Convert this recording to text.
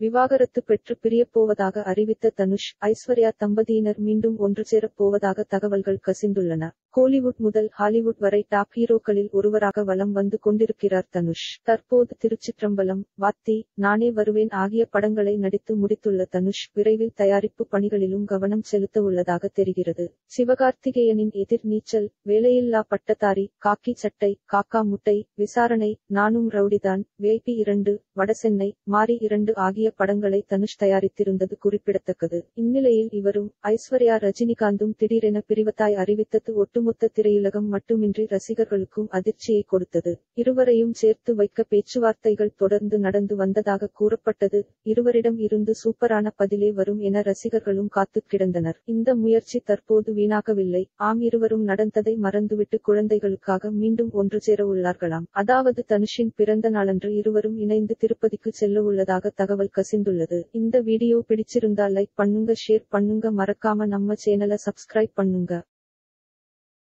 விவாகரத்து பெற்று பிரியப்போவதாக அறிவித்த தனுஷ் ஐஸ்வர்யா தம்பதியினர் மீண்டும் ஒன்று சேரப் போவதாக தகவல்கள் கசிந்துள்ளன. கோலிவுட் முதல் ஹாலிவுட் வரை டாப் ஹீரோக்களில் ஒருவராக வலம் வந்து கொண்டிருக்கிறார் தனுஷ். தற்போது திருச்சிற்றம்பலம் வாத்தி நானே வருவேன் ஆகிய படங்களை நடித்து முடித்துள்ள தனுஷ் விரைவில் தயாரிப்பு பணிகளிலும் கவனம் செலுத்த உள்ளதாக தெரிகிறது. சிவகார்த்திகேயனின் எதிர் நீச்சல் வேலையில்லா பட்டதாரி காக்கி சட்டை காக்கா முட்டை விசாரணை நானும் ரவுடிதான் வேபி இரண்டு வடசென்னை மாரி இரண்டு ஆகிய படங்களை தனுஷ் தயாரித்திருந்தது குறிப்பிடத்தக்கது. இந்நிலையில் இவரும் ஐஸ்வர்யா ரஜினிகாந்தும் திடீரென பிரிவத்தாய் அறிவித்தது ஒட்டு ஒட்டுமொத்த திரையுலகம் மட்டுமின்றி ரசிகர்களுக்கும் அதிர்ச்சியை கொடுத்தது. இருவரையும் சேர்த்து வைக்க பேச்சுவார்த்தைகள் தொடர்ந்து நடந்து வந்ததாக கூறப்பட்டது. இருவரிடம் இருந்து சூப்பரான பதிலே வரும் என ரசிகர்களும் காத்து கிடந்தனர். இந்த முயற்சி தற்போது வீணாகவில்லை. ஆம் இருவரும் நடந்ததை மறந்துவிட்டு குழந்தைகளுக்காக மீண்டும் ஒன்று சேர உள்ளார்களாம். அதாவது தனுஷின் பிறந்த நாளன்று இருவரும் இணைந்து திருப்பதிக்கு செல்ல உள்ளதாக தகவல் கசிந்துள்ளது. இந்த வீடியோ பிடிச்சிருந்தா லைக் பண்ணுங்க ஷேர் பண்ணுங்க மறக்காம நம்ம சேனலை சப்ஸ்கிரைப் பண்ணுங்க.